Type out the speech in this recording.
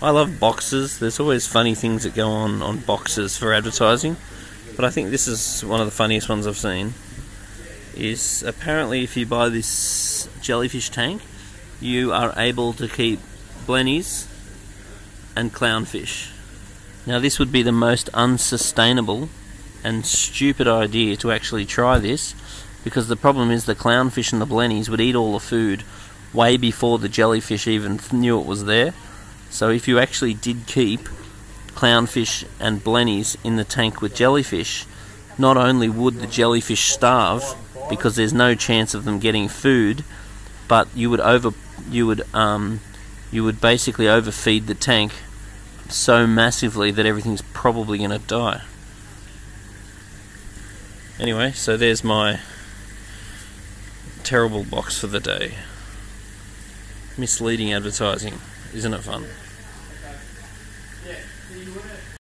I love boxes. There's always funny things that go on on boxes for advertising, but I think this is one of the funniest ones I've seen. Is apparently if you buy this jellyfish tank, you are able to keep blennies and clownfish. Now, this would be the most unsustainable and stupid idea to actually try this because the problem is the clownfish and the blennies would eat all the food way before the jellyfish even knew it was there. So if you actually did keep clownfish and blennies in the tank with jellyfish, not only would the jellyfish starve because there's no chance of them getting food, but you would over you would um, you would basically overfeed the tank so massively that everything's probably going to die. Anyway, so there's my terrible box for the day. Misleading advertising, isn't it fun? See you later.